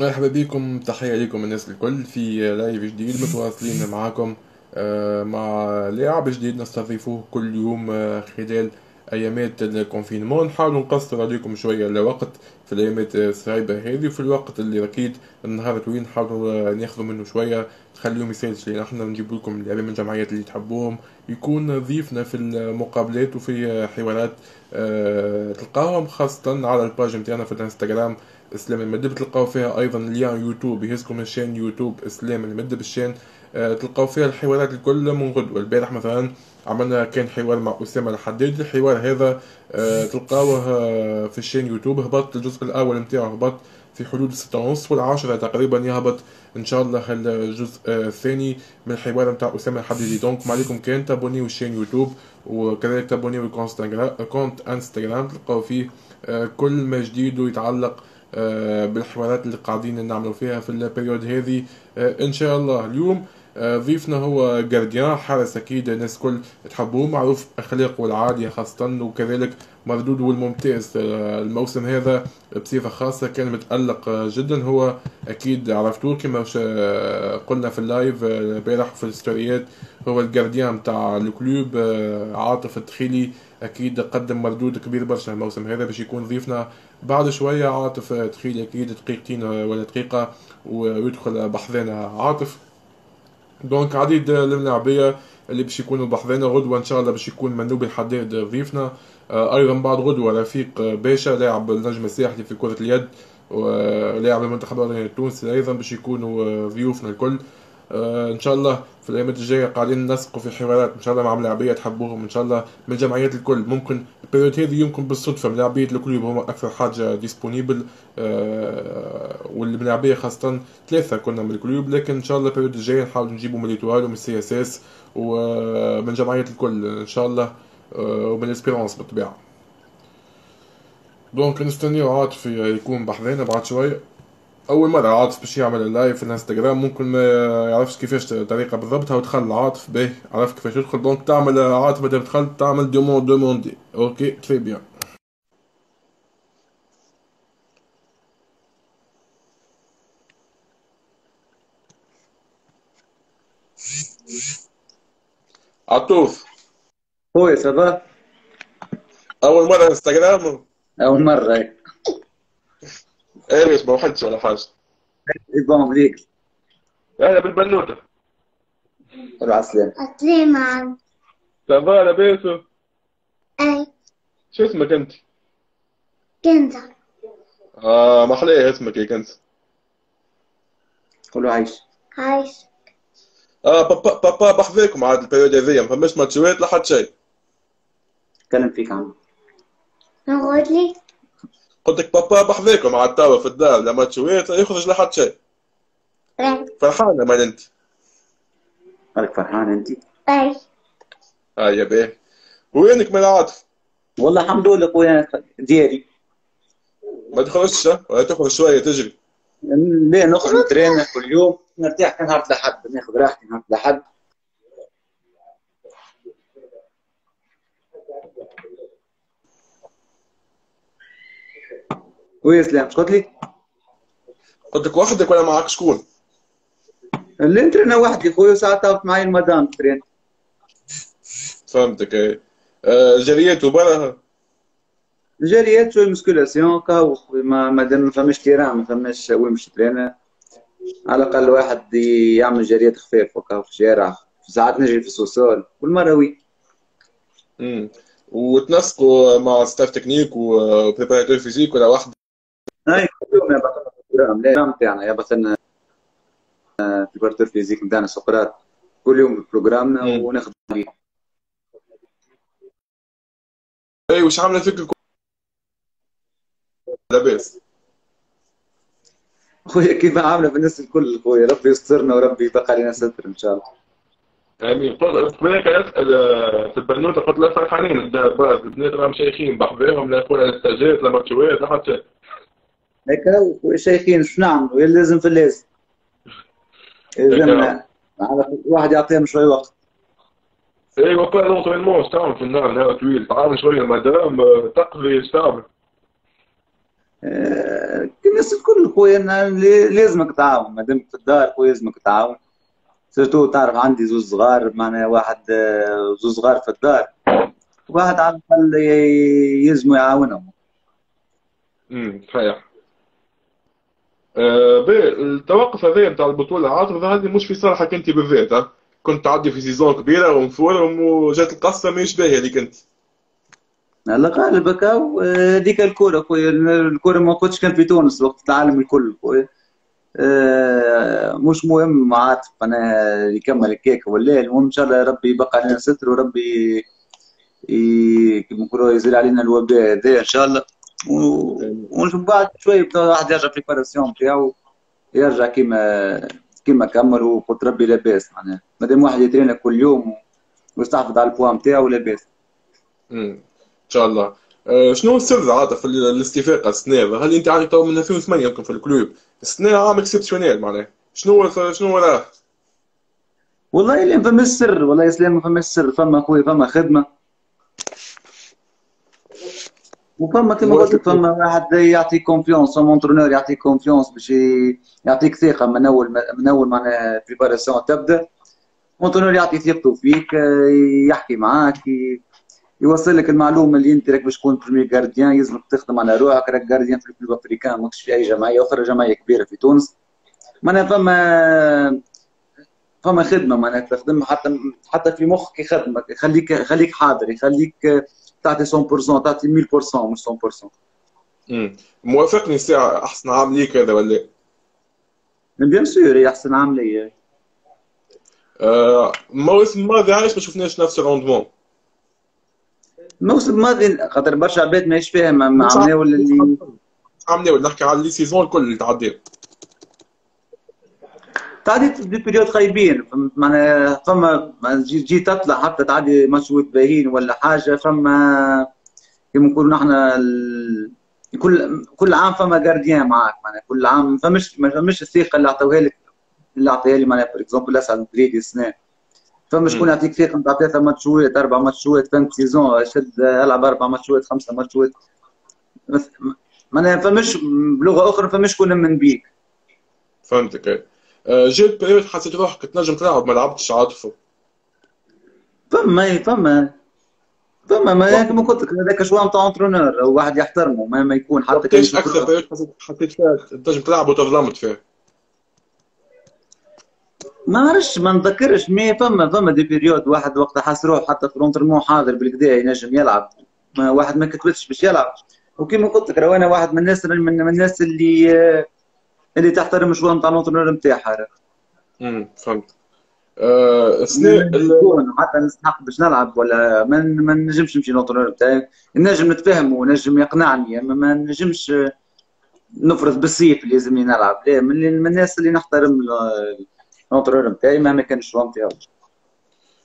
مرحبا بكم تحية لكم الناس الكل في live جديد متواصلين معاكم آه، مع لاعب جديد نستضيفوه كل يوم آه، خلال أيامات ال confinement نحاول نقصر عليكم شوية الوقت في الأيامات الصعيبة هذه وفي الوقت اللي أكيد النهار طويل نحاولوا ناخذوا منه شوية تخليهم يسالش لنا إحنا نجيب لكم اللعيبة من الجمعيات اللي تحبوهم يكون ضيفنا في المقابلات وفي حوارات آه، تلقاهم خاصة على ال page نتاعنا في الانستغرام اسلام المدب تلقاو فيها أيضا ليان يوتيوب يهزكم الشين يوتيوب اسلام المدب الشين آه، تلقاو فيها الحوارات الكل من غدوة. البارح مثلا عملنا كان حوار مع أسامة الحداد الحوار هذا آه، تلقاوه آه، في الشين يوتيوب هبط الجزء الأول نتاعو هبط في حدود ستة ونص والعاشرة تقريبا يهبط إن شاء الله الجزء الثاني من الحوار نتاع أسامة الحديدي. دونك ما عليكم كان تابونيو الشين يوتيوب وكذلك تابونيو ال compte إنستغرام. تلقاو فيه كل ما جديد ويتعلق آه، بالحوارات اللي قاعدين نعملوا فيها في ال période هذه. آه، إن شاء الله اليوم آه، ضيفنا هو gardien حارس أكيد الناس كل تحبوه معروف أخلاقه العاليه خاصة وكذلك مردوده الممتاز. الموسم هذا بصفة خاصة كان متألق جدا. هو أكيد عرفتوه كما قلنا في ال live البارح في ال story ات هو ال gardien نتاع ال club عاطف الدخيلي أكيد قدم مردود كبير برشا الموسم هذا باش يكون ضيفنا. بعد شوية عاطف الدخيلي أكيد دقيقتين ولا دقيقة ويدخل بحذانا. عاطف donc عديد اللاعبيه اللي باش يكونوا بحذانا. غدوة إن شاء الله باش يكون منوب الحداد ضيفنا. آه، أيضا بعد غدوة رفيق باشا لاعب النجم الساحلي في كرة اليد ولاعب المنتخب التونسي أيضا باش يكونوا ضيوفنا الكل. آه إن شاء الله في الأيام الجاية قاعدين نسقوا في حوارات إن شاء الله مع ملاعبية تحبوهم إن شاء الله من الجمعيات الكل. ممكن ال période هذه يمكن بالصدفة ملاعبية ال Club هم أكثر حاجة disponible آه والملاعبية خاصة ثلاثة كنا من ال Club لكن إن شاء الله ال période الجاي نحاول نجيبوا من l'Étoile ومن ال CSS ومن جمعيات الكل إن شاء الله آه ومن ال Espérance بالطبيعة. donc نستنيو عاطف يكون بحذانا بعد شوية أول مرة عاطف باش يعمل ال live في الانستغرام ممكن ما يعرفش كيفاش الطريقة بالضبط هو دخل عاطف باهي عرف كيفاش يدخل. donc تعمل عاطف بدل تدخل تعمل demande demander OK très bien عطوف. خويا صباح أول مرة انستغرام أول مرة إيش ما وحدش ولا حاجة. bon عليك أهلا بالبنوتة. روح على السلامة. سليمان ça va لاباسو أي. شو اسمك أنت؟ كنزة. آه محليه اسمك يا كنز كله عايش. عايش. آه بابا بابا بحذاكم عاد ال période هذيا ما فماش ماتشوات لا حتى شيء. تكلم فيك عم نقول لي. قلت لك بابا بحذاكم عاد توا في الدار لا ماتشوات لا يخرج لا حتى شيء. لا فرحانة مال أنت؟ قالك فرحان أنت؟ اي آه يا باهي وينك من عاطف؟ والله الحمد لله خويا ديالي. ما تخرجش؟ ولا تخرج شوية تجري. لا نخرج؟ نترينا كل يوم نرتاح نهار الأحد ناخذ راحتي نهار الأحد. ويا سلام شو قلت لي؟ قلت لك وحدك ولا معك شكون؟ اللي نترينا وحدي خويا وساعات تعرف معي المدام ترين. فهمتك إيه. آه جريات وبرا جريات شوي مسكولاسيون كاو ما مادام ما فماش تيران ما فماش وين باش ترينا على الأقل واحد يعمل جريات خفيف وكاو في الشارع ساعات نجري في السوسول والمرة وين امم وتنسقوا مع staff technique و préparateur physique ولا واحد؟ كل يبعث لنا ال programme لا ال programme تاعنا يبعث لنا préparateur physique نتاعنا سقراط كل يوم بروجرامنا. وناخذ اي وش عامله فيك لاباس؟ خويا كيف عاملة بالناس الكل خويا؟ ربي يسترنا وربي يبقى علينا ستر إن شاء الله. آمين. كان اسال آه، في البنوته قلت لها فرحانين البنات راهم شيخين بحذاهم لا يقول الاستاجات لا ماتشوات لا حتى خويا شيخين شو نعملوا؟ لازم في اللازم لازم الواحد يعطيهم شوي وقت. اي وقال لونترينمون استعمل في النهار نهار طويل. تعاون شوية المدام آه، تقضي استعمل آه، الناس الكل خويا لازمك تعاون. ما دامك في الدار خويا لازمك تعاون. surtout تعرف عندي زوز صغار معناها واحد آه، زوز صغار في الدار. واحد على الأقل ي- يلزموا يعاونهم. امم صحيح. التوقف هذا نتاع البطولة عاطف هذه مش في صالحك أنت بالذات كنت تعدي في saison كبيرة و en forme وجات القصة مش باهية ليك أنت. الله غالب أو هذيك الكورة خويا الكورة ما كنتش كان في تونس وقت العالم الكل خويا. آه، مش مهم عاطف أنا يكمل الكيك ولا المهم إن شاء الله ربي يبقى علينا ستر وربي كيما نقولوا يزيل علينا الوباء هذا إن شاء الله. ومن بعد شوي يبدا واحد يرجع بريباراسيون نتاعو يرجع كيما كيما كمل وقلت ربي لاباس معناها مادام واحد يترينا كل يوم ويستحفظ على البوان نتاعو لاباس امم ان شاء الله شنو السر عاطف ال- الاستفاقة السنة هذا؟ هل انت عارف تو من 2008 يمكن في الكلوب السنة عام exceptionnelle معناها شنو شنو وراه؟ والله اللي ما فماش سر والله يا اسلام ما فماش سر فما اخويا فما خدمه وفما كما قلت لك فما واحد يعطيك confiance فما entraîneur يعطيك confiance باش يعطيك ثقة من أول من أول معناها préparation تبدأ. entraîneur يعطي ثقته فيك يحكي معاك يوصل لك المعلومة اللي أنت راك باش تكون premier gardien يلزمك تخدم على روحك راك gardien في ال Club Africain ماكش في أي جمعية أخرى جمعية كبيرة في تونس. معناها فما فما خدمة معناها تخدم حتى حتى في مخك يخدمك يخليك يخليك حاضر يخليك تعطي 100% تعطي 1000% مش 100% امم موافقني الساعة أحسن عام ليك هذا ولا bien sûr هي أحسن عام ليا. آه الموسم الماضي علاش ما شفناش نفس ال rendement؟ الموسم الماضي خاطر برشا عباد ماهيش فاهم مع مش عم- عملاول اللي عملنا ولا نحكي على لي سيزون الكل اللي تعديت تعديت دي بيريود خايبين. معناها فما تجي تطلع حتى تعدي ماتشات باهين ولا حاجة فما كيما نقولوا نحن. كل كل عام فما جارديان معاك. معناها كل عام فمش ما فماش الثقة اللي عطوها لك اللي عطيها لي معناها بور اكزومبل أسعد بريدي السنة فما شكون. يعطيك ثقة نتاع ثلاثة ماتشات أربع ماتشات فهمت سيزون شد ألعب أربع ماتشات خمسة ماتشات مث- معناها فماش بلغة أخرى فماش كون من بيك. فهمتك. جيت بريود حسيت روحك تنجم تلعب ما لعبتش عاطفه فما فما. فما ما كما قلت لك هذاك شوية نتاع اونترونور واحد يحترمه ما, ما يكون حتى كان أكثر بريود حسيت فيها تنجم تلعب وتظلمت فيها. ما عرفش ما نتذكرش مي فما فما دي بيريود واحد وقت حس روح حتى في الانترمون حاضر بالكدا ينجم يلعب. ما واحد ما كتبتش باش يلعب. وكيما قلت لك أنا واحد من الناس من, من الناس اللي اللي تحترم شوية نتاع ال entraîneur نتاعها امم فهمت. ال- نكون حتى نستحق باش نلعب ولا ما ما نجمش نمشي ال entraîneur نتاعي نجم نتفاهم ونجم يقنعني أما ما نجمش نفرض بالسيف اللي لازمني نلعب. لا من, من الناس اللي نحترم الانترونور نتاعي مهما كان ال choix نتاعو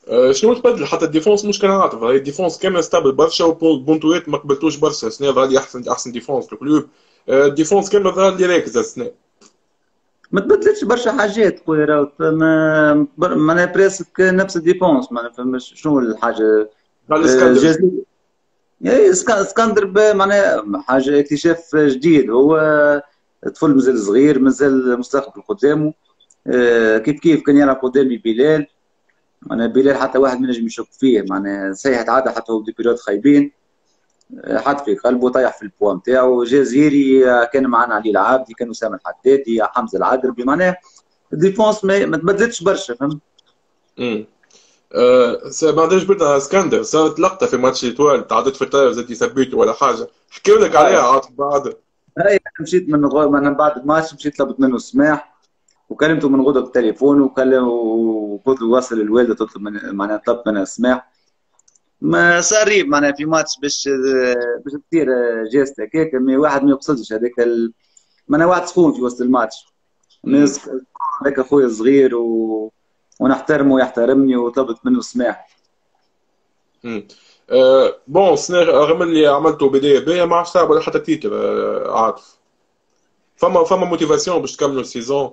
آه شنو تبدل حتى ال défense مش كان عاطف. هاي ال défense كامل stable. برشا وبونتوات ما قبلتوش برشا. السنة هذه احسن أحسن défense في ال club آه ال défense كامل ظهر لي راكز السنة ما تبدلتش برشا حاجات خويا راهو ما بر- معناها presque نفس ال défense ما فهمش شنو الحاجة؟ قال آه، اسكندر. اي ب- معناها حاجة اكتشاف جديد هو طفل مازال صغير مازال مستقبل قدامه آه، كيف كيف كان يلعب قدامي بلال معناها بلال حتى واحد ما نجم يشك فيه معناها صحيح عادة حتى هو des périodes خايبين. حط في قلبه طيح في ال point نتاعو جا زيري آه، كان معنا علي العابدي كان أسامة الحدادي حمزة العقربي معناها ال défense ما ما تبدلتش برشا فهمت؟ امم آه جبت اسكندر. صارت لقطة في ماتش Étoile تعدت في الطاير زاد يثبته ولا حاجة. حكيوا لك عليها عاطف بعد. هاي مشيت من غو... من بعد الماتش مشيت طلبت منه السماح وكلمته من غدوه بالتليفون وكلم وقلت له وصل الوالدة تطلب من معناها طلبت منها السماح ما صار rien معناها في ماتش باش باش تصير geste هكاك mais واحد ما يقصدش هذاك ال... معناها واحد سخون في وسط الماتش. هذاك أخويا صغير و... ونحترمه ويحترمني وطلبت منه السماح. آه bon السنة رغم اللي عملته بداية باهية ما عادش صعب ولا حتى titre آه عاطف. فما فما motivation باش تكملوا ال saison؟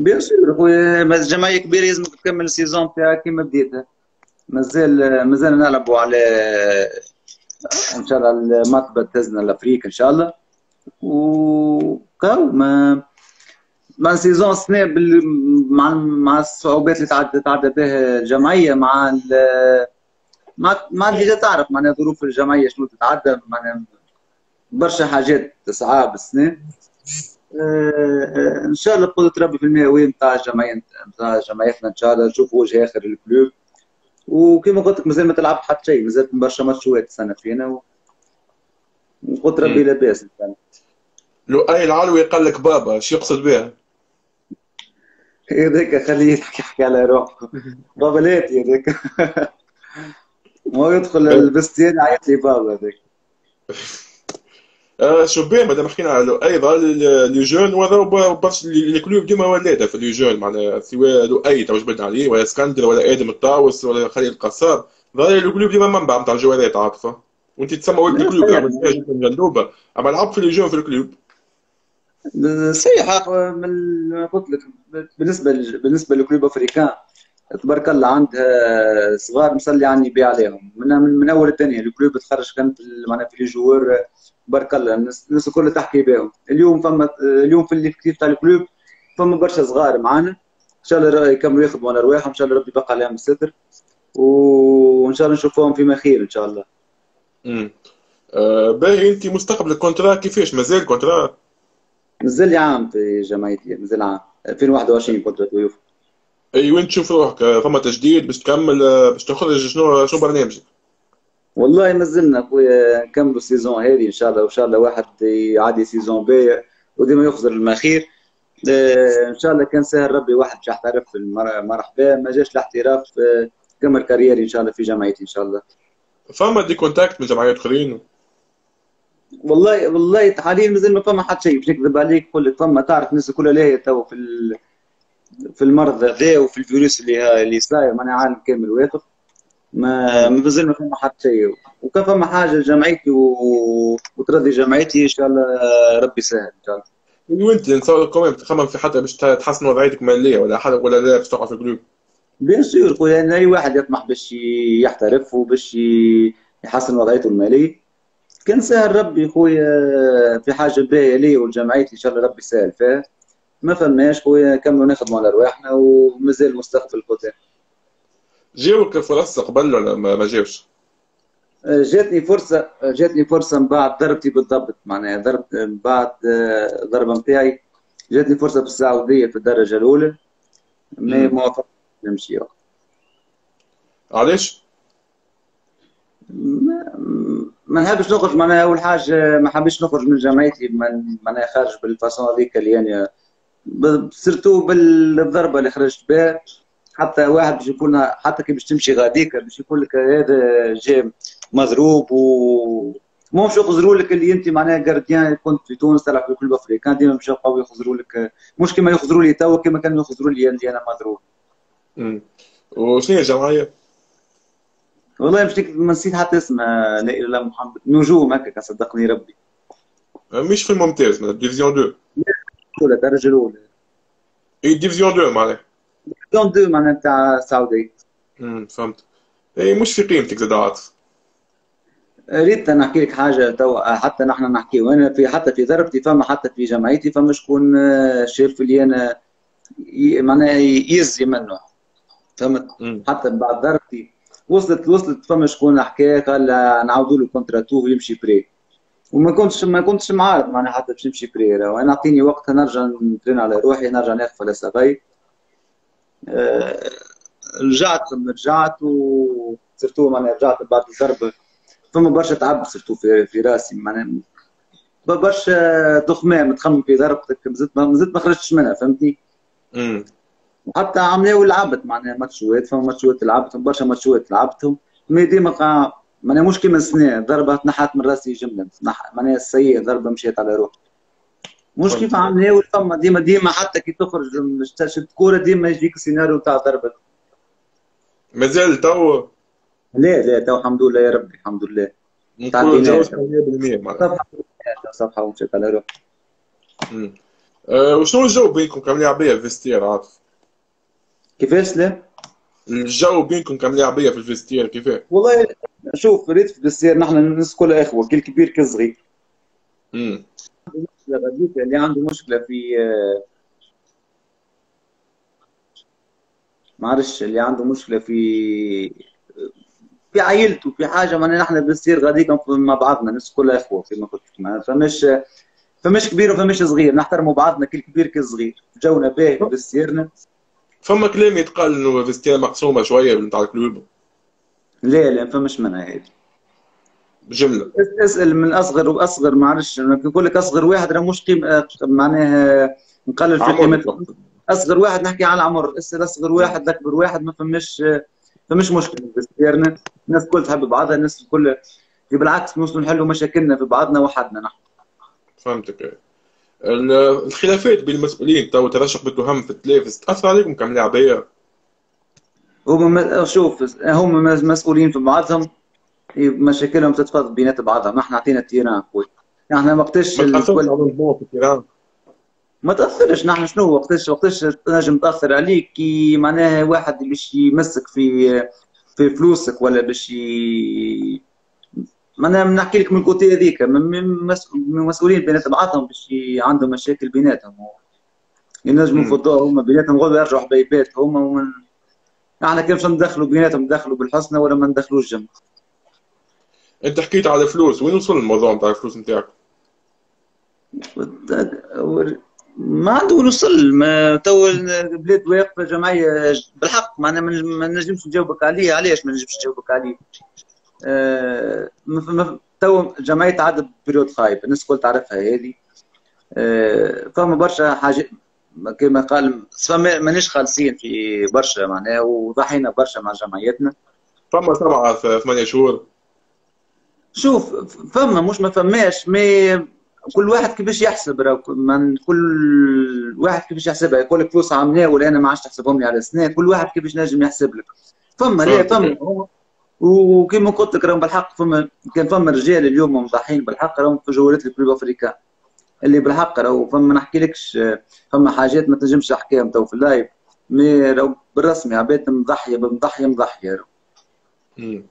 bien sûr خويا ما جمعية كبيرة لازمك تكمل ال saison تاعك كيما بديتها مازال مازال نلعبوا على إن شاء الله المطبة تهزنا الافريق إن شاء الله. و كاو ما مع saison السنة بال... مع مع الصعوبات اللي تعدى تعدى بها الجمعية مع ال... مع مع déjà تعرف معناها ظروف الجمعية شنو تتعدى معناها برشا حاجات صعاب السنة آه، إن شاء الله بقدرة ربي في المئوية نتاع الجمعية نتاع جمعيتنا إن شاء الله نشوف وجه آخر لل club وكما قلت لك مازال ما تلعب حتى شيء مازال برشا ماتشوات السنة فينا و... وقلت ربي لاباس. لو أي العلوي قال لك بابا شو يقصد بها؟ هذاك خليه يحكي يحكي على روحه. بابلاتي هذاك. ما يدخل البستيان يعيط لي بابا هذاك. شو بيه مادام حكينا على أيضا لي جون وهذا برشا لي كلوب ديما ولاده في لي جون معناها سواء لو أي تو جبدنا عليه؟ ولا اسكندر ولا آدم الطاوس ولا خليل القصاب. ظاهر لي كلوب ديما منبع نتاع الجوارات عاطفة. وانت تسمى ولد الكلوب جندوبه أما لعبت في لي جون في الكلوب صحيح. من قلت لك بالنسبة بالنسبة للكلوب أفريكان. تبارك الله عندها صغار مسلي عني يبيع عليهم. من من, من أول الدنيا الكلوب تخرج كانت معناها في الجوار تبارك الله الناس الكل تحكي بهم. اليوم فما اليوم في الكتيف تاع الكلوب فما برشا صغار معانا. إن شاء الله يكملوا يخدموا على رواحهم إن شاء الله ربي يبقى عليهم الستر. وإن شاء الله نشوفوهم فيما خير إن شاء الله. امم آه باهي انت مستقبل الكونترا كيفاش؟ مازال كونترا؟ مازال لي عام في جمعيتي مازال عام. 2021 contrat ويوفا. إي وين تشوف روحك فما تجديد باش تكمل باش تخرج شنو شنو برنامجك؟ والله ما زلنا خويا نكملوا ال saison هذه إن شاء الله وإن شاء الله واحد يعدي saison باهي وديما يخزر الما خير. إن شاء الله كان سهل ربي واحد باش يحترف مرحبا. ما جاش الاحتراف كمل carrière إن شاء الله في جمعيتي إن شاء الله. فما des contacts من جمعيات أخرين؟ والله والله حاليا مازال ما فما حتى شيء باش نكذب عليك نقول لك فما تعرف الناس كلها لاهيه تو في في المرض ذا وفي الفيروس اللي اللي صاير معناها عالم كامل واقف ما مازال ما فما حتى شيء. وكان فما حاجة جمعيتي و... وترضي جمعيتي إن شاء الله ربي يسهل إن شاء الله. وانت نتصور كمان تخمم في حتى باش تحسن وضعيتك مالية ولا حدا ولا لا باش تقع في ال club bien sûr خويا أي واحد يطمح باش يحترف وباش يحسن وضعيته المالية. كان سهل ربي خويا في حاجة باهية لي ولجمعيتي إن شاء الله ربي يسهل فيها. ما فماش خويا كملوا نخدموا على رواحنا ومازال المستقبل قدام جاوك فرص قبل ولا ما جاوش؟ جاتني فرصة جاتني فرصة من بعد ضربتي بالضبط. معناها ضرب بعد ضربة نتاعي جاتني فرصة في السعودية في الدرجة الأولى ما موافق نمشي. علاش؟ ما نحبش نخرج معناها أول حاجة ما حبيتش نخرج من جمعيتي معناها خارج بال façon هذيك اللي يعني سيرتو بالضربة اللي خرجت بها حتى واحد باش يكون حتى كي باش تمشي غاديك باش يقول لك هذا جا مضروب و مش يخزروا لك اللي انت معناها gardien كنت في تونس تلعب في كل أفريقيا ديما باش يبقاو يخزروا لك مش كما يخزروا لي توا كما كانوا يخزروا لي اللي أنا مضروب. امم وشنو هي الجمعيه؟ والله مش ما نسيت حتى اسمها لا إله إلا محمد نجوم هكاك صدقني ربي. مش في الممتاز division 2 الاولى الدرجه الاولى. اي division 2 معناها. D2 معناها نتاع السعودية امم فهمت اي مش في قيمتك زاد عاطف ريت نحكي لك حاجة تو حتى نحن نحكي وأنا في حتى في ضربتي فما حتى في جمعيتي فما شكون شاف اللي أنا معناها يزي منه فهمت حتى بعد ضربتي وصلت وصلت فما شكون حكى قال نعاودوا له contrat و ويمشي بري وما كنتش ما كنتش معارض معناها حتى باش نمشي بري وأنا أعطيني وقت نرجع نتران على روحي نرجع ناخذ بلاصتي رجعت لما رجعت وسورتو معناها رجعت بعد الضربه فما برشا تعب صرتو في في راسي معناها. برشا دخمام تخمم في ضربتك مازلت مازلت ما خرجتش منها فهمتني؟ امم وحتى عام اللول لعبت معناها ماتشوات فما ماتشوات لعبتهم برشا ماتشوات لعبتهم. mais ديما معناها مش كيما سنة ضربة تنحت من راسي جملة معناها السيد ضربة مشيت على روحي. مش كيف عام اللول فما ديما ديما حتى كي تخرج تشد كورة ديما يجيك سيناريو تاع ضربة. مازال تو؟ لا لا تو الحمد لله يا ربي الحمد لله. 100% معناها. صفحة ومشيت على روحي. أه وشنو الجو بينكم؟ كملاعبيه في ال vestiaire؟ عاطف؟ كيفاش لا؟ الجو بينكم كملاعبيه في ال vestiaire كيفاه؟ والله شوف ريت في ال vestiaire نحن الناس كلها إخوة كل كبير كل صغير. امم اللي عنده مشكلة في آه، معرفش اللي عنده مشكلة في في عائلته في حاجة ما نحن بنسير غاديك مع بعضنا الناس كلها إخوة كما قلت ما فمش فمش كبير وفمش صغير نحترموا بعضنا كل كبير كل صغير. جونا باهي بسيرنا فما كلام يتقال إنه vestiaire مقسومة شوية نتاع ال club لا لا ما فماش منها هذه بجملة. أس- أسأل من أصغر وأصغر معلش نقول لك أصغر واحد راه مش قيم معناها نقلل في. قيمته. أصغر واحد نحكي على العمر أسأل أصغر واحد أكبر واحد ما فماش فمش مشكلة. بسيرنا الناس الكل تحب بعضها الناس الكل. بالعكس نوصلوا نحلوا مشاكلنا في بعضنا وحدنا نحن. فهمتك. الخلافات بين المسؤولين تو ترشح بالتهم في التلفز تأثر عليكم كملاعبيه هم شوف هم مسؤولين في بعضهم. مشاكلهم تتفاضل بينات بعضهم. نحن عطينا التيران خويا نحن وقتاش ما تأثرش الكل- ما تأثرش. نحن شنو؟ وقتاش وقتاش تنجم تأثر عليك كي معناها واحد باش يمسك في في فلوسك ولا باش ي... معناها نحكي لك من الكوتي هذيك من من مس- من مسؤولين بينات بعضهم باش عندهم مشاكل بيناتهم. ينجموا مم. يفضوا هما بيناتهم غدوة يرجعوا حبيبات هما ومن إحنا كيف ندخلوا بيناتهم ندخلوا بالحسنى ولا ما ندخلوش جنب؟ انت حكيت على الفلوس وين وصل الموضوع نتاع الفلوس نتاعك؟ ما عنده وين يوصل ما تو البلاد واقفة جمعية بالحق معناها ما نجم- ما نجمش نجاوبك عليه علاش ما نجمش نجاوبك عليه تو جمعية تعدى période خايب. الناس الكل تعرفها هذه. آه، فما برشا حاجات كما قال فما مانيش خالصين في برشا معناها وضحينا برشا مع جمعيتنا فما سبعة في ثمانية شهور. شوف فما مش ما فماش ما كل واحد كيفاش يحسب راهو من كل واحد كيفاش يحسبها. يقول لك فلوس عملناه ولا أنا ما عادش تحسبهم لي على سنه كل واحد كيفاش نجم يحسب لك. فما لا. فما. وكما قلت لك راهم بالحق فما كان فما رجال اليوم مضحين بالحق راهم في جولات ال Club Africain اللي بالحق راهو فما نحكي لكش فما حاجات ما تنجمش تحكيهم تو في ال live mais راهو بالرسمي عباد مضحية بمضحيه مضحية راهو. مم.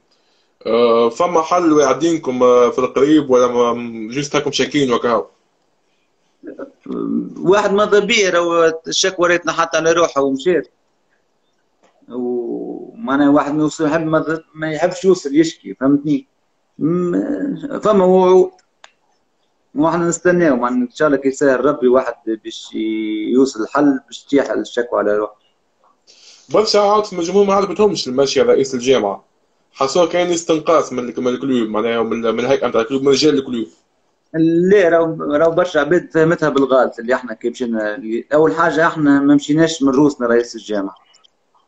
آه، فما حل ويعدينكم آه، في القريب ولا جوست هاكم شاكين وكاو واحد ماذا بيه راهو الشكوى ريتنا حتى على روحه ومشات ومعناها واحد ما يوصل يحب ما, يحبش يوصل يشكي فهمتني؟ فما وعود وإحنا نستناو معناها إن شاء الله كي يسهل ربي واحد باش يوصل الحل باش تيح الشكوى على روحه. برشا عاد في الجمهور ما عجبتهمش المشي رئيس الجامعة. حسوا كان استنقاص من من ال club معناها من الهيئة نتاع الكلوب من رجال ال club لا راهو راهو برشا عباد فهمتها بالغلط اللي إحنا كي مشينا أول حاجة إحنا ما مشيناش من روسنا رئيس الجامعة.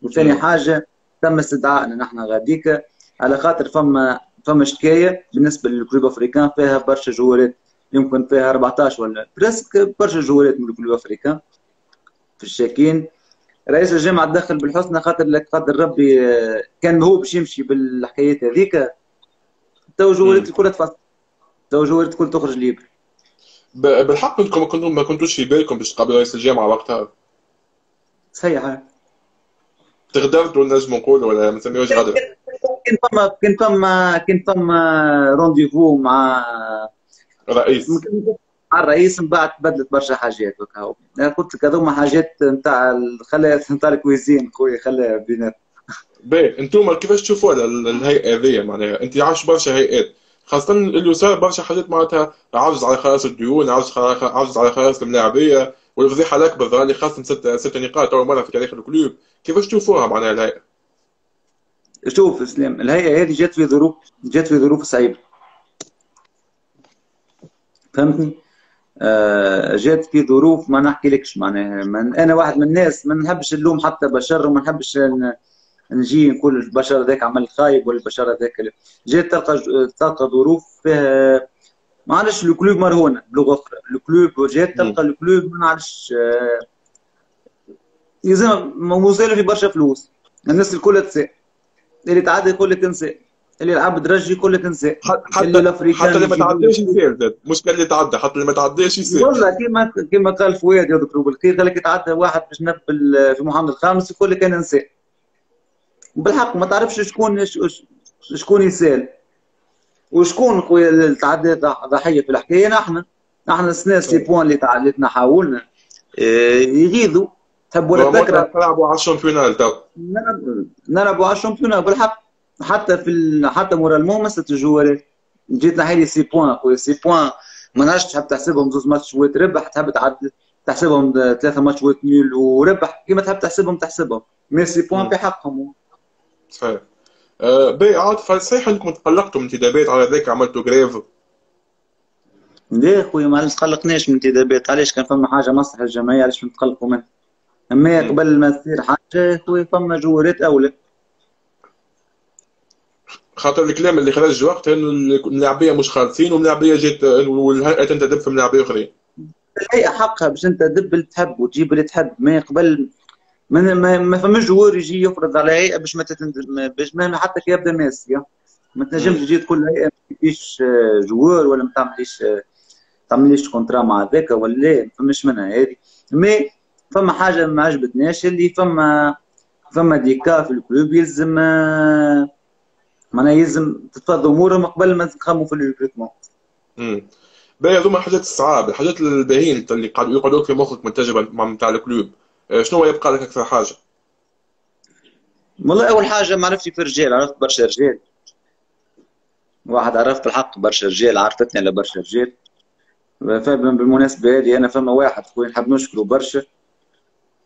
وثاني. حاجة تم استدعائنا. نحن غاديك على خاطر فما فما شكاية بالنسبة لل Club Africain. فيها برشا جوارات. يمكن فيها 14 ولا presque برشا جوارات من ال Club Africain. في الشاكين. رئيس الجامعة تدخل بالحسنى خاطر لك خاطر ربي كان هو باش يمشي بالحكايات هذيك. تو جوارات. الكل تفصل. تو جوارات الكل تخرج libre. بالحق كنتم ما كنتوش في بالكم باش تقابلوا رئيس الجامعة وقتها. صحيح. تغدرتوا نجم نقولوا ولا ما نسميوش غدر؟ كان فما كان فما كان فما rendez-vous مع رئيس. مع الرئيس من بعد تبدلت برشا حاجات وكهو أنا قلت لك هذوما حاجات نتاع خليها نتاع ال cuisine خويا خليها بينات باهي. أنتم كيفاش تشوفوا ال- الهيئة هذيا معناها؟ انت عايش برشا هيئات. خاصة اللي صار برشا حاجات معناتها عجز على خلاص الديون عجز عجز على خلاص الملاعبية. والفضيحة الأكبر ظهر لي خاصة ست ست نقاط أول مرة في تاريخ ال club كيفاش تشوفوها معناها الهيئة؟ شوف اسلام الهيئة هذه جات في ظروف جات في ظروف صعيبة فهمتني؟ آه جات في ظروف ما نحكي لكش معناها من أنا واحد من الناس ما نحبش اللوم حتى بشر وما نحبش نجي نقول البشر ذاك عمل خايب ولا البشر ذاك جات تلقى تلقى ظروف فيها ما عادش ال club مرهونه بلغه أخرى ال club جات تلقى ال club ما نعرفش آه، يلزم موصله في برشا فلوس. الناس الكل تساء اللي تعدي يقول لك انسى اللي يلعب درجي يقول لك انسى حتى اللي حتى اللي ما تعداش. مش كان اللي تعدى حتى اللي ما تعداش يسير والله كيما كيما قال فؤاد يذكروا بالخير قال لك يتعدى واحد باش نبل في محمد الخامس يقول لك أنا انسان بالحق ما تعرفش شكون شكون يسال وشكون خويا اللي تعدى ضح- ضحية في الحكاية؟ نحن. إحنا السنة six points اللي تاع اللي تنحاولنا آه، يغيظوا. تحب ولا معناتها تكره تلعبوا على ال championnat تو نلعب- نلعبوا على ال championnat بالحق. حتى في ال... حتى moralement مست الجوارات جيت نحيلي six points خويا six points ما نجمش تحب تحسبهم زوز ماتشوات ربح تحب تعدل تحسبهم ثلاثة ماتشوات nul وربح. كيما تحب تحسبهم تحسبهم. mais six points. في حقهم. صحيح. باهي صحيح انكم تقلقتوا من انتدابات على ذاك عملتوا grève ليه خويا ما تقلقناش من انتدابات علاش؟ كان فما حاجة مصلحة الجمعية علاش نتقلقوا منها؟ أما. قبل ما تصير حاجة خويا فما جوارات أولى. خاطر الكلام اللي خرج وقتها إنه اللاعبية مش خالصين واللاعبية جات والهيئة تنتدب في لاعبيه أخرين. الهيئة حقها باش أنت تدب اللي تحب وتجيب اللي تحب. ما قبل ما ما, ما فماش جوار يجي يفرض على هيئة باش ما باش ما حتى كي يبدا ميسي ها. ما تنجمش. تجي تقول هيئة ما تجيش آه، جوار ولا ما تعمليش آه، تعمليش contrat مع ذاك ولا لا ما فماش منها هذه mais فما حاجة ما عجبتناش اللي فما فما ديكا في ال club يلزم آه، معناها يلزم تتفصل امورهم قبل ما تخموا في ال recrutement امم باهي هذوما الحاجات الصعاب الحاجات الباهيين اللي قاعد يقعدوك في مخك من التجربه مع نتاع ال club شنو هو يبقى لك أكثر حاجة؟ والله أول حاجة معرفتي في الرجال عرفت برشا رجال. واحد عرفت بالحق برشا رجال عرفتني على برشا رجال. بالمناسبة هذه أنا فما واحد خويا نحب نشكره برشا.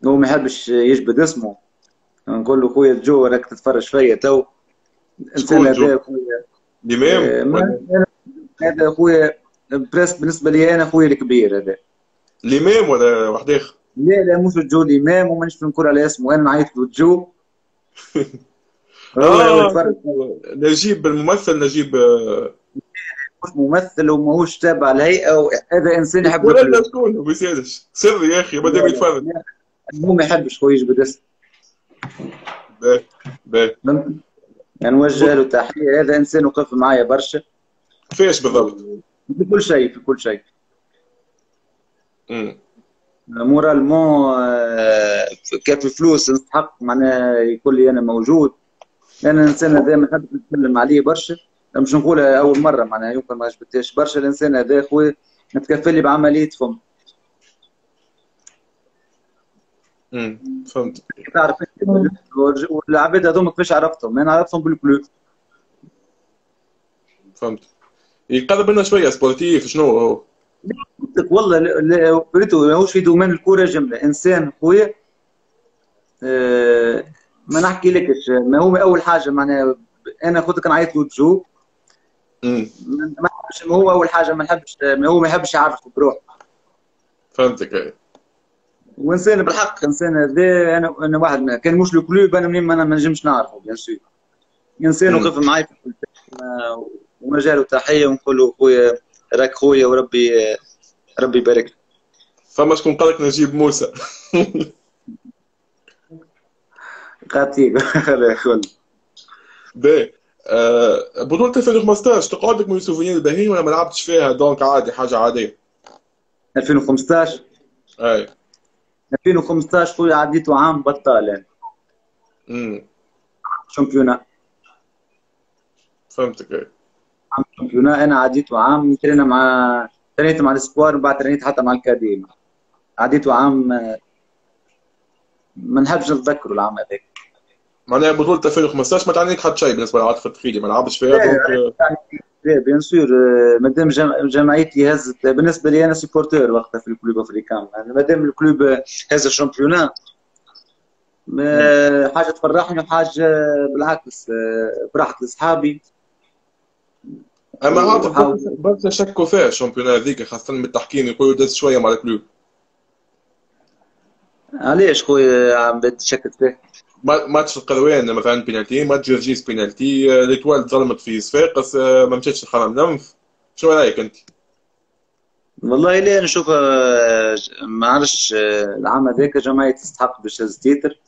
هو ما يحبش يجبد اسمه. نقول له خويا جو راك تتفرج فيا تو. الانسان؟ هذا خويا. آه، الامام ما- أنا- هذا خويا بريس بالنسبة لي أنا خويا الكبير هذا. الإمام ولا واحد اخر؟ لا لا مش جو الامام ومانيش نقول على اسمه؟ أنا نعيط له جو؟ نجيب الممثل نجيب آه، مش ممثل وماهوش تابع الهيئه وهذا إنسان يحب ولا شكون ما يسالش سري يا أخي ما دام يتفرج. هو ما يحبش خويا يجبد اسم باهي باهي نوجه له تحية. هذا إنسان وقف معايا برشا. فاش بالضبط؟ في كل شيء في كل شيء. امم مورالمون آه، كيف فلوس نستحق معناها يقول لي أنا موجود. أنا الانسان هذا ما نحب نتكلم عليه برشا. مش نقولها أول مرة معناها يمكن ما عجبتهاش برشا. الإنسان هذا خويا نتكفل لي بعملية فم. فهمت. تعرف والعباد هذوما كيفاش عرفتهم؟ أنا عرفتهم بال club فهمت. يقرب لنا شوية sportif شنو هو؟ قلت والله بريتو ماهوش في domaine الكورة جملة. إنسان خويا آه، ما نحكي لكش. ما هو أول حاجة معناها أنا كنت كنعيط له جو ما نحبش ما هو أول حاجة ما نحبش ما هو ما يحبش يعرف بروحه. فهمتك. وإنسان بالحق إنسان هذا أنا أنا واحد ما كان مش ال club أنا منين ما نجمش نعرفه bien sûr إنسان. وقف معي في كل شيء ما- وما جاله تحية ونقول له خويا راك خويا وربي ربي يبارك. فما شكون قال لك نجيب موسى. يقول باهي بطولة 2015 تقعد لك من ال souvenirs الباهيين ولا ما لعبتش فيها؟ donc عادي حاجة عادية. 2015 أي. 2015 خويا عديته عام بطال يعني. امم championnat. فهمتك أي. أنا عديته عام ترينا مع ترينت مع ال espoirs وبعد ترينت حتى مع ال académie. عديته عام آه، ما نحبش نتذكره العام هذاك. معناها بطولة 2015 ما تعنيك حتى شيء بالنسبة لعاطف الدخيلي ما لعبش فيها donc آه، bien sûr آه، مادام جم- جمعيتي هزت بالنسبة لي أنا supporteur وقتها في ال Club Africain يعني مادام ال club هز ال championnat آه، حاجة تفرحني وحاجة بالعكس آه، فرحت لاصحابي أما وحاول- برشا- شكوا فيها ال championnat هذيك خاصة من التحكيم يقولوا دز شوية مع ال club علاش خويا عم بتشكت فيه؟ ما- ماتش القروان مثلا penalty match جرجيس بينالتي آه، L'Étoile ظلمت في صفاقس آه، ما مشاتش الحرم نمف شو رأيك أنت؟ والله لا نشوف آه، ما عرفش العام هذاك جمعية تستحق باش تهز titre.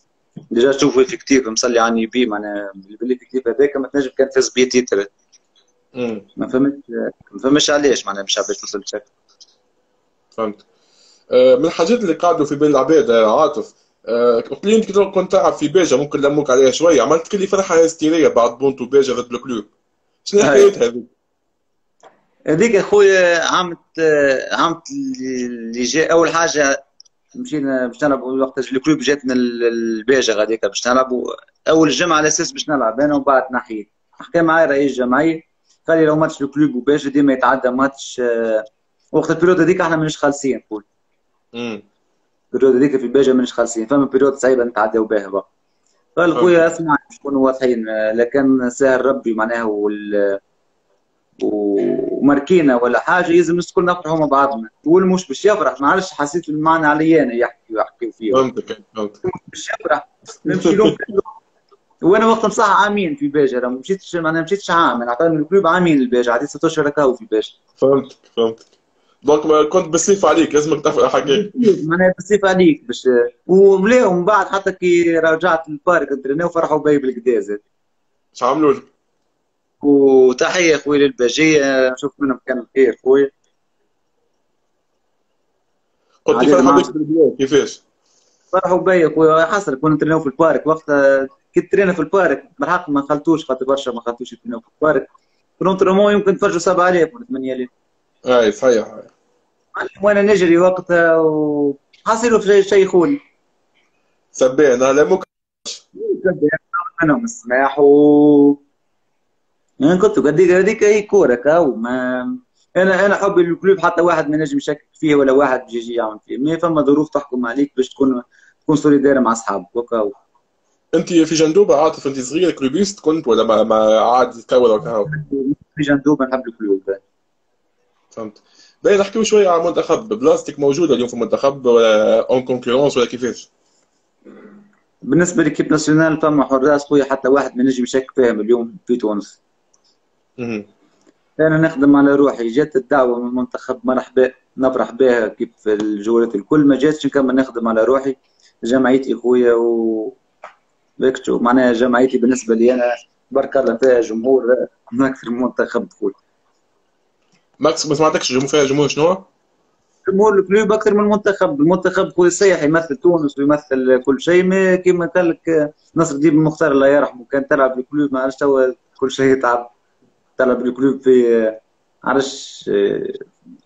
déjà تشوف effectif مصلي على النبي معناها بال effectif هذاك ما تنجم كان تهز بيه titre. ما فهمتش ما فهمتش علاش معناها مش عباش توصل تشك فهمت. آه، من الحاجات اللي قاعدوا في بال العباد آه، عاطف. قلت لي انت كنت تلعب في باجا ممكن نلموك عليها شوية. عملت كلي فرحة هستيرية بعد بونتو باجا ضد ال club. شنو. حكايتها هذه؟ هذيك أخويا عامت عامت اللي جاء أول حاجة مشينا باش نلعبوا وقت ال club جاتنا الباجه غاديك باش نلعبوا أول جمعة على أساس باش نلعب أنا ومن بعد نحيت حكى معايا رئيس جمعية قال لي لو match ال club وباجه ديما يتعدى ماتش آه، وقت ال période هذيك إحنا مانيش خالصين نقول ال période هذيك في باجه مانيش خالصين فما période صعيبة نتعداو بها بقى قال خويا اسمع باش نكونوا واضحين آه، لكن سهل ربي معناها وال وماركينا ولا حاجة لازم الناس الكل نفرحوا مع بعضنا. واللي مش باش يفرح ما عرفش حسيت المعنى علي أنا يحكي يحكي فيه. فهمتك فهمتك. باش يفرح. نمشي لهم وأنا وقت مصح عامين في باجة ما مشيتش أنا مشيتش عام أنا عطاني ال club عامين الباجة عطيت ست أشهر هكا في باجة فهمتك فهمتك donc كنت بسيف عليك لازمك تفرح حكاية معناها بسيف عليك باش وملا ومن بعد حتى كي رجعت لل parc انترينيو فرحوا بي بالكدا زاد اش عملوا لك؟ وتحية خويا للباجية نشوف منهم كان خير خويا قلت فرحوا. بك كيفاش؟ فرحوا بيا خويا حصل كنا نترينيو في ال parc وقتها كي ترينا في ال parc بالحق ما خلطوش خاطر برشا ما خلطوش في ال parc. carrément يمكن تفرجوا 7000 ولا 8000 أي صحيح. وأنا نجري وقتها وحصلوا في شيء خوني سبان لا ممكن. أنا مسماح و أنا كنت قديك هذيك هي كوره كاو ما. أنا أنا حبي للكلوب حتى واحد ما نجم يشكك فيه ولا واحد بيجي يجي يعمل فيه. ما فما ظروف تحكم عليك باش تكون تكون سوليدير مع أصحابك وكاو انت في جندوبه عاطف انت صغير كلوبيست كنت ولا ما, ما عاد تكون وكهو في جندوبة نحب ال club فهمت. باقي نحكيو شوية على المنتخب بلاصتك موجوده اليوم في المنتخب ولا en concurrence ولا كيفاش؟ بالنسبة l'équipe nationale فما حراس خويا حتى واحد ما نجم يشكك فيهم اليوم في تونس. مهم. أنا نخدم على روحي. جات الدعوة من المنتخب مرحبا نفرح بها كيف في الجولات الكل. ما جاتش نكمل نخدم على روحي. جمعيتي خويا و بيك تشوف معناها جمعيتي بالنسبة لي أنا بارك الله فيها جمهور ما أكثر من المنتخب خويا ماكس ما سمعتكش جمهور فيها جمهور شنو؟ هو؟ جمهور ال club أكثر من المنتخب. المنتخب خويا صحيح يمثل تونس ويمثل كل شيء ما كيما قال لك نصر الدين بن مختار الله يرحمه كان تلعب ال club ما عرفش توا كل شيء يتعب. تلعب ال club في عرفش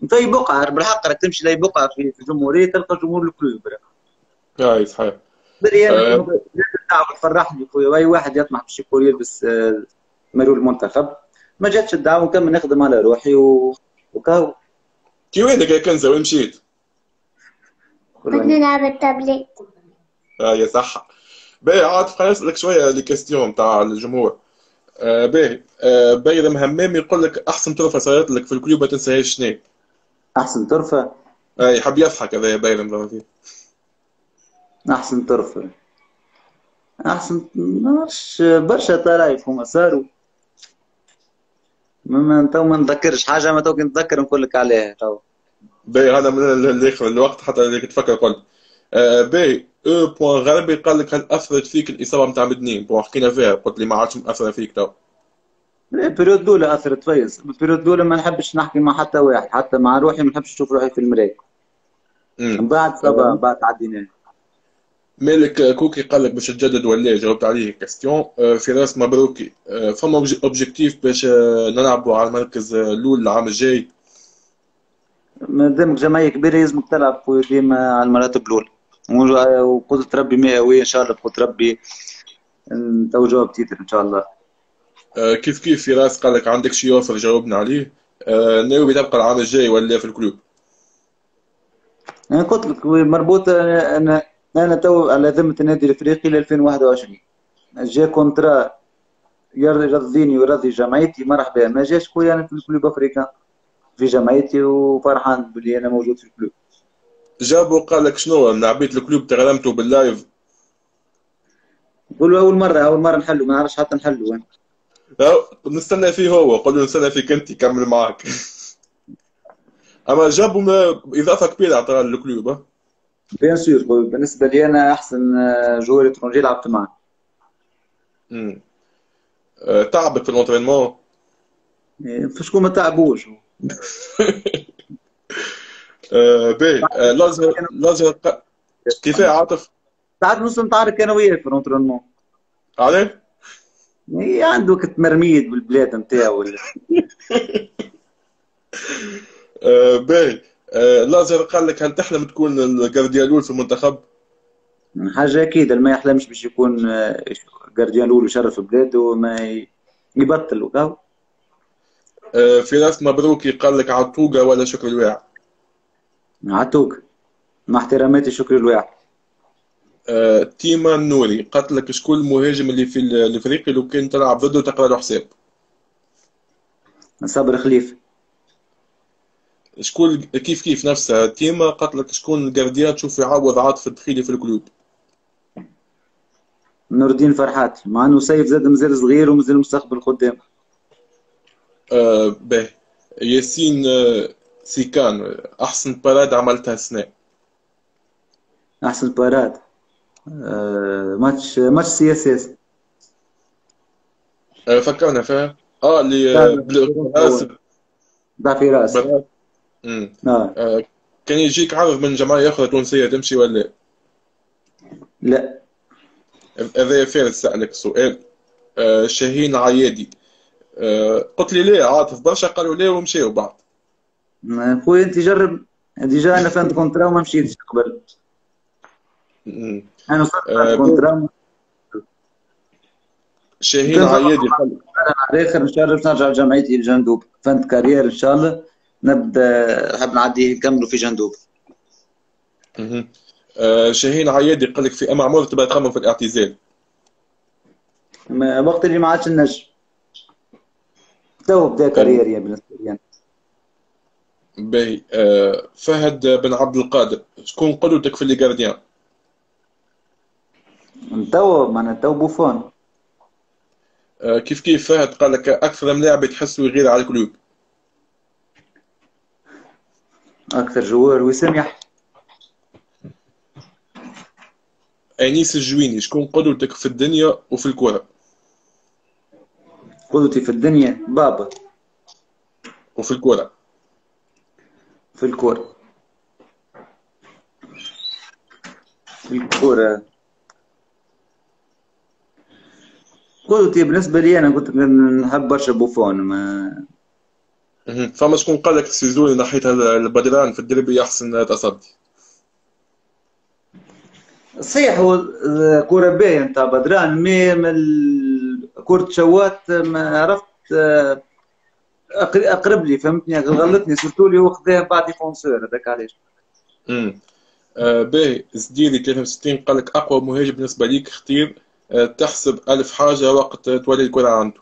في أي بقعة. بالحق راك تمشي لأي بقعة في في جمهورية تلقى جمهور ال club. أي صحيح. الدعوه تفرحني. خويا وأي واحد يطمح باش يكون يلبس آه، مايو المنتخب ما جاتش الدعوه نكمل نخدم على روحي و... وكاو كي وينك يا كنزة؟ وين مشيت؟ كنت نلعب التابلت آه يا صح باهي عاطف خليني اسالك شوية les questions تاع الجمهور. آه باهي. آه بيرم همام يقول لك أحسن طرفة صارت لك في ال club ما تنساهاش شنو؟ أحسن طرفة؟ آه يحب يضحك هذا فهمتي أحسن طرفة. أحسن. نعرفش برشا طرايف هما صاروا. ما تو ما نتذكرش حاجة ما تو نتذكر نقول لك عليها تو. باهي هذا من ال- الآخر الوقت حتى اللي تفكر قلت. آه باهي أو بوان غربي قال لك هل أثرت فيك الإصابة نتاع مدنين bon حكينا فيها قلت لي ما عادش مأثرة فيك تو. ال période الأولى أثرت فيا. ال période الأولى ما نحبش نحكي مع حتى واحد حتى مع روحي ما نحبش نشوف روحي في المراية. من بعد صبا من بعد عدينا. مالك كوكي قال لك باش تجدد ولا جاوبت عليه question آه، فراس مبروكي آه، فما objectif باش آه، نلعبوا على المركز الأول العام الجاي. ما دامك جمعيه كبيرة لازمك تلعب خويا ديما على المراتب الأولى. و- وقدرة ربي مئوية إن شاء الله بقدرة ربي تو جواب titre إن شاء الله. كيف كيف فراس؟ قال لك عندك شي offre جاوبنا عليه. ناوي تبقى العام الجاي ولا في ال club؟ أنا قلت لك مربوط أنا أنا, أنا تو على ذمة النادي الإفريقي ل 2021 جا contrat يرضيني ويرضي جمعيتي مرحبا ما جاش خويا أنا في ال Club Africain في جمعيتي وفرحان باللي أنا موجود في ال club. جابوا قال لك شنو؟ من عبيت ال club تغرمتوا بال live. نقولوا أول مرة أول مرة نحلوا ما نعرفش حتى نحلوا أنا. لا، نستنى فيه هو. قول له نستنى فيك أنت يكمل معاك. أما جابوا ما- إضافة كبيرة اعطاها لل club؟ bien sûr بالنسبة لي أنا أحسن آه، joueur étranger لعبت معاه. آه، تعبك في ال entraînement؟ إيه، فشكون ما تعبوش. آه، باهي. آه، لازم لازم كيف عاطف؟ ساعات نص نتعارك أنا وياه في ال entraînement عليه؟ هي عنده كت مرميد بالبلاد نتاعو آه باهي. آه لازر قال لك هل تحلم تكون ال gardien في المنتخب؟ حاجة أكيد ما يحلمش باش يكون جارديان الأول ويشرف بلاده وما يبطل وكاو آه فراس مبروكي قال لك عطوقه ولا شكر الواع؟ عطوق مع احتراماتي شكر الواع آه تيما النوري قالت لك شكون المهاجم اللي في الإفريقي لو كان تلعب ضده تقرا له حساب؟ صبر خليفة شكون كيف كيف نفسها. تيما قالت لك شكون الجارديان تشوف يعوض عاطف الدخيلي في الكلوب نور الدين فرحات. مع انه سيف زاد مازال صغير ومازال مستقبل قدام. آه به ياسين آه سيكان أحسن parade عملتها السنة. أحسن parade. آه match match CSS آه فكرنا فيها. آه اللي ضع في راسي امم آه. كان يجيك عرض من جمعيه أخرى تونسيه تمشي ولا لا؟ هذا فارس سألك سؤال. آه شاهين عيادي. آه قلت لي ليه؟ عاطف برشا قالوا ليه ومشيوا بعض. خويا انت جرب. déjà أنا فهمت contrat وما مشيتش قبل. أنا صرت آه contrat شاهين عيادي قال على الآخر إن شاء الله باش نرجع لجمعيتي الجندوب فهمت carrière إن شاء الله. نبدأ نحب نعدي نكملوا في جندوب. آه شاهين عيادي قال لك في اما عمر تبقى تخمم في الاعتزال. وقت اللي ما عادش النجم. تو بدا carrière ي بالنسبة لي باهي. آه فهد بن عبد القادر شكون قدوتك في les gardiens؟ تو معنا تو بوفون. آه كيف كيف؟ فهد قال لك أكثر ملاعب تحسه يغير على ال club أكثر جوار وسام يحيى. انيس الجويني شكون قدوتك في الدنيا وفي الكره قدوتي في الدنيا بابا. وفي الكره في الكره في الكره قدوتي بالنسبة لي أنا كنت نحب برشا بوفون ما فما شكون قال لك ال saison ناحية البدران في الدربي احسن تصدي صحيح هو كرة باهية نتاع بدران mais من كرة shoot ما عرفت أقرب لي فهمتني غلطني surtout اللي هو خداه بعد défenseur هذاك علاش. امم آه باهي زديري 63 قال لك أقوى مهاجم بالنسبة ليك اختير آه تحسب ألف حاجة وقت تولي الكرة عنده.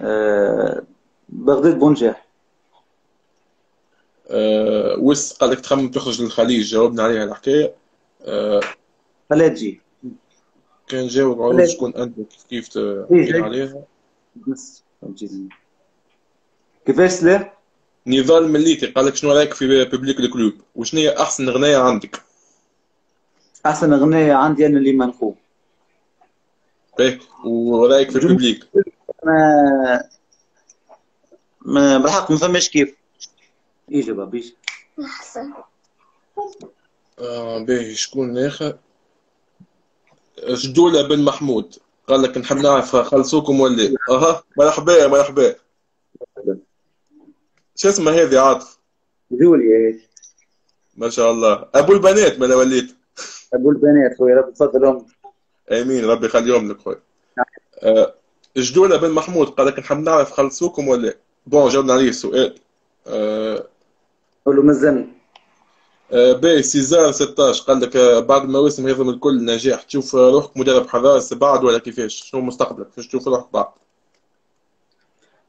آه بغداد بونجاح. وس قال لك تخمم تخرج للخليج جاوبنا عليها الحكاية. آه خليها تجي. كان جاوب على شكون أنت كيف تحكي عليها. كيفاش لا؟ نضال مليتي قال لك شنو رايك في ببليك الكلوب وشنو هي أحسن أغنية عندك؟ أحسن أغنية عندي أنا اللي منخو إيه ورأيك في الببليك؟ ما بالحق ما فماش كيف. ايجا بابيش أحسن. آه باهي شكون آخر؟ جدولة بن محمود؟ قال لك نحب نعرف خلصوكم ولا أها مرحبا مرحبا. شو اسمها هذه عاطف؟ جوليا ما شاء الله. أبو البنات ما وليت أبو البنات خويا ربي تفضلهم آمين ربي يخليهم لك خويا. أه جدولة بن محمود؟ قال لك نحب نعرف خلصوكم ولا بون جاوبنا عليه السؤال أه قول له مازال أه باهي سيزار 16 قال لك بعد المواسم هذم الكل نجاح تشوف روحك مدرب حراس بعد ولا كيفاش؟ شنو مستقبلك؟ كيفاش تشوف روحك بعد؟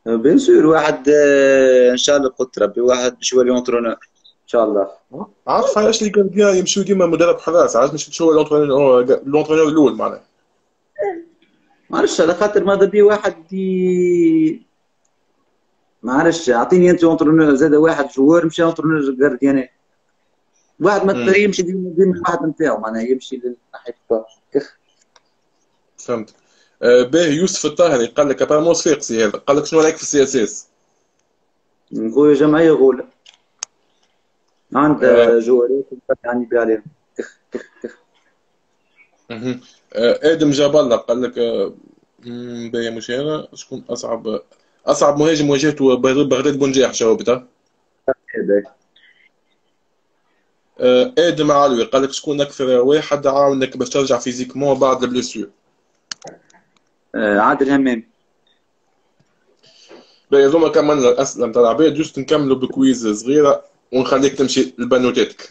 بيان سور واحد إن شاء الله قلت ربي واحد باش يولي اونترونور إن شاء الله عارف علاش اللي قال بيان يمشيو ديما مدرب حراس علاش مش تشوف لونترونور الأول معناها ما عرفتش على خاطر ماذا بي واحد دي ما عرفتش اعطيني أنت اونترونور زاد واحد جوار مشى اونترونور جارديانات واحد ما يمشي ديما ديما الواحد نتاعو معناها يمشي لناحيه فهمت باهي يوسف الطاهري قال لك apparemment صفاقسي هذا. قال لك شنو رايك في ال CSS؟ نقول جمعيه غوله عندها joueur ات يعني بي عليهم. كخ كخ كخ آدم جاب الله قال لك باهي مش هذا شكون أصعب أصعب مهاجم واجهته بغداد بنجاح جاوبتها آه، آدم علوي قال لك شكون أكثر واحد عاونك باش ترجع physiquement بعد ال blessure آه، عادل همام. باهي هذوما كملنا الاسئله نتاع العباد juste نكملوا ب quiz صغيره ونخليك تمشي لبنوتاتك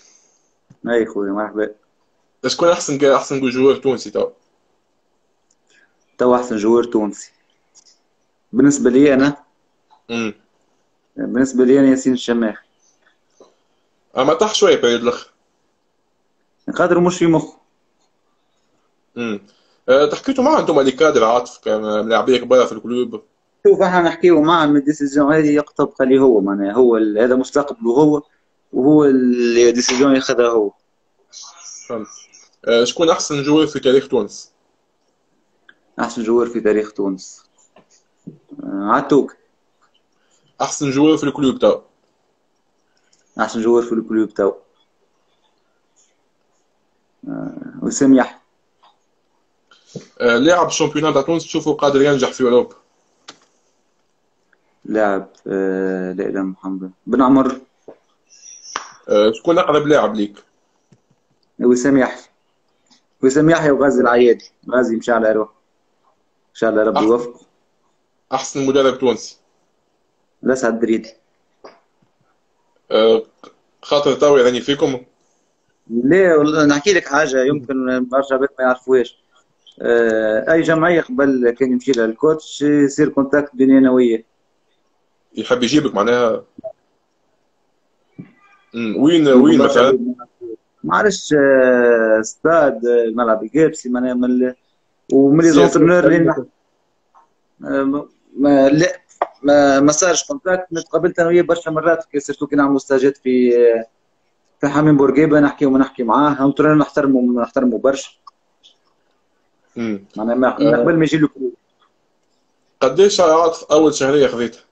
أي خويا مرحبا. شكون أحسن أحسن joueur تونسي تو تو أحسن joueur تونسي. بالنسبة لي أنا امم بالنسبة لي أنا ياسين الشماخ. اما طاح شوية période الآخر قادر مش في مخ امم تحكيتوا معاه أنتم اللي كادر عاطف كان ملاعبيه كبار في الكلوب. شوف إحنا نحكيو معاه من الديسيزيون هذه يقطب لي هو معناها هو هذا مستقبله هو وهو اللي ديسيزيون ياخذها هو. فهمت. أه شكون أحسن جوار في تاريخ تونس؟ أحسن جوار في تاريخ تونس. عتوك. أحسن جوار في الكلوب تو أحسن joueur في ال club تو أه وسام يحيى أه لاعب ال championnat تاع تونس تشوفه قادر ينجح في أوروبا. لاعب أه لا لا محمد. بن عمر. شكون أقرب لاعب ليك؟ وسام يحيى وسام يحيى وغازي العيادي. غازي مشى على روحه إن شاء الله ربي يوفقه. أحسن مدرب تونسي. الاسعد الدريدي أه خاطر تو يعني فيكم؟ لا والله نحكي لك حاجة يمكن برشا بيت ما يعرفوهاش أه أي جمعية قبل كان يمشي لها ال coach يصير contact بيني أنا وياه. يحب يجيبك معناها؟ وين وين مثلا؟ ما عرفش استاد الملعب القابسي معناها من ومن les entraîneurs اللي ما لا ما ما صارش contact تقابلت أنا وياه برشا مرات surtout كي نعملوا stage ات في في حمام بورقيبه نحكي ونحكي معاه. نحترمه نحترمه نحترمه برشا. معناها ما قبل ما يجي له قديش عاطف أول شهرية خذيتها؟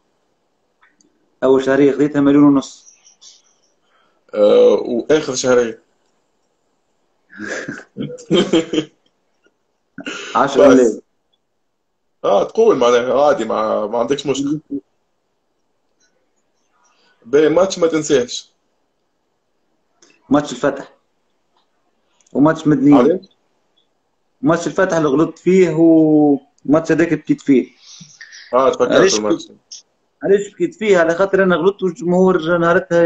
أول شهرية خذيتها مليون ونص. أه وآخر شهرية؟ 10000 آه تقول معناها عادي ما, ما عندكش مشكلة. باقي ماتش ما تنساش ماتش الفتح. وماتش مدنية ماتش الفتح اللي غلطت فيه وماتش هذاك بكيت فيه. آه تفكرت الماتش علاش بكيت فيه؟ على خاطر أنا غلطت والجمهور نهارتها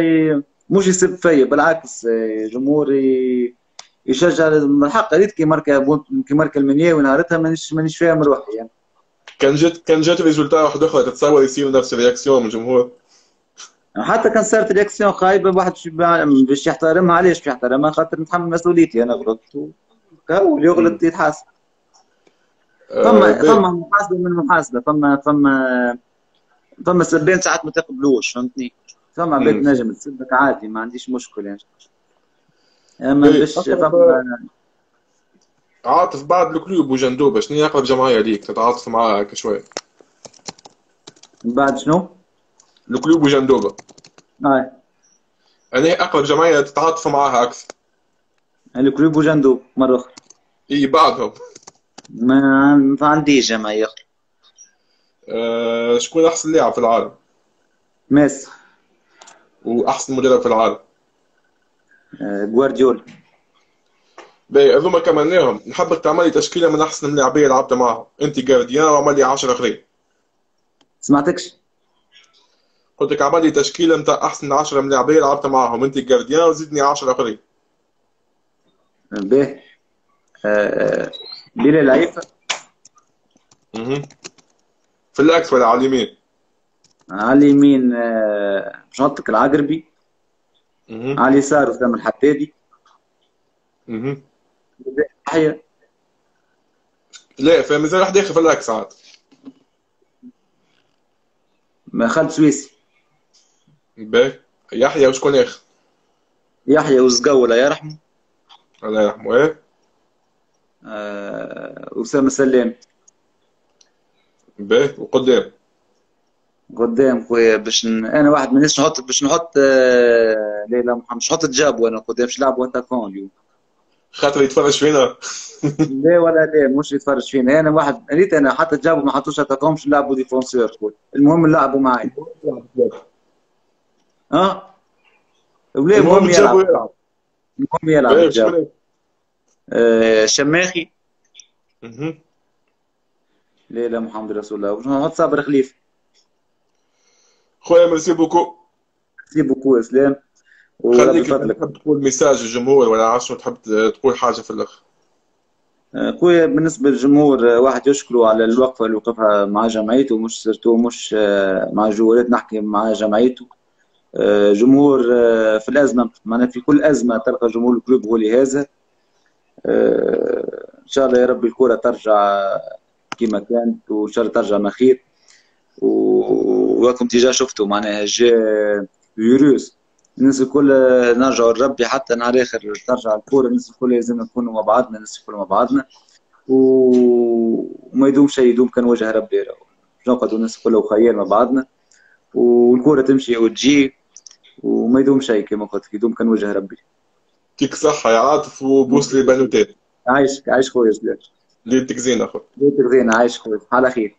مش يسب فيا بالعكس الجمهور يشجع الحق. ريت كي ماركا كي ماركا المنياوي نهارتها مانيش مانيش فاهم روحي يعني. كان جات كان جات résultat واحد أخرى تتصور يصير نفس ال réaction من الجمهور. حتى كان صارت réaction خايبة واحد باش يحترمها علاش باش يحترمها؟ خاطر نتحمل مسؤوليتي أنا غلطت. هو اللي يغلط يتحاسب. فما فما محاسبة من محاسبة. فما فما فما سبين ساعات ما تقبلوش فهمتني؟ فما عباد نجم تسبك عادي ما عنديش مشكل يعني اما باش فما عاطف بعد ال club وجندوبة شنو اقرب جمعية ليك تتعاطف معاها هكا شوية. بعد شنو؟ ال club وجندوبة أي. أنا أقرب جمعية تتعاطف معاها أكثر. ال club وجندوبة مرة أخرى. إي بعدهم ما ما عنديش جمعية أخرى. أه شكون أحسن لاعب في العالم؟ ميسي. وأحسن مدرب في العالم؟ أه جوارديولا. باهي هذوما كملناهم نحبك تعمل لي تشكيلة من أحسن اللاعبين اللي لعبت معاهم أنت جارديان وعمل لي 10 أخرين. سمعتكش؟ قلت لك عمل لي تشكيلة نتاع أحسن 10 اللاعبين اللي لعبت معاهم أنت جارديان وزيدني 10 أخرين. باهي آه بلال عيفة أها في ال axe ولا على اليمين؟ على اليمين آه مش نحطك العقربي على اليسار اسامه الحدادي أها يحيى لا فمازال واحد ياخذ في ال axe عاد خالد سويسي. باهي يحيى وشكون ياخذ؟ يحيى وزقو الله يرحمه. الله يرحمه. إيه آه، أسامة سلام باهي وقدام. قدام خويا باش ن... أنا واحد من الناس نحط باش نحط آه... لا لا محمد. مش نحط جاب وأنا قدام باش نلعب واتاكون اليوم خاطر يتفرج فينا. لا ولا لا مش يتفرج فينا. أنا واحد ريت أنا حتى جابوا ما حطوش اتاكمش لعبوا ديفونسور المهم لعبوا معي. ها؟ ولا المهم يلعب؟ المهم يلعب طيب، آه شماخي. لا لا محمد رسول الله. هات صابر خليف خويا merci beaucoup. merci beaucoup اسلام خليك تحب تقول message للجمهور ولا عشان تحب تقول حاجة في الآخر؟ خويا بالنسبة للجمهور واحد يشكره على الوقفة اللي وقفها مع جمعيته مش surtout مش مع جوالات نحكي مع جمعيته. جمهور في الأزمة معناها في كل أزمة تلقى جمهور الكلوب هو لهذا إن شاء الله يا رب الكرة ترجع كما كانت وإن شاء الله ترجع ما خير. وراكم تيجا شفتوا معناها جا فيروس الناس الكل نرجعوا لربي حتى نهار آخر ترجع الكورة الناس الكل لازم نكونوا مع بعضنا الناس الكل مع بعضنا. وما يدوم شيء يدوم كان وجه ربي. نقعدوا الناس الكل وخيال مع بعضنا. والكورة تمشي وتجي وما يدوم شيء كما قلت يدوم كان وجه ربي. يعطيك صحة يا عاطف وبوس لي بنوتات عايش عايش خويا ليلتك زينة خويا ليلتك زينة عايش خويا. على خير.